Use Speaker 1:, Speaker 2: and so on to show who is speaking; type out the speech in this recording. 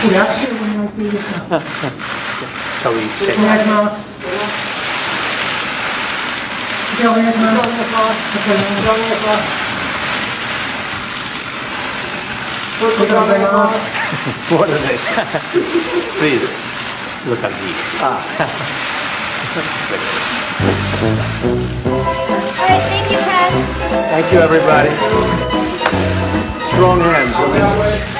Speaker 1: Shall we what are this? Please look at me. Ah.
Speaker 2: All right, thank you, Pat.
Speaker 1: Thank you, everybody. Strong hands.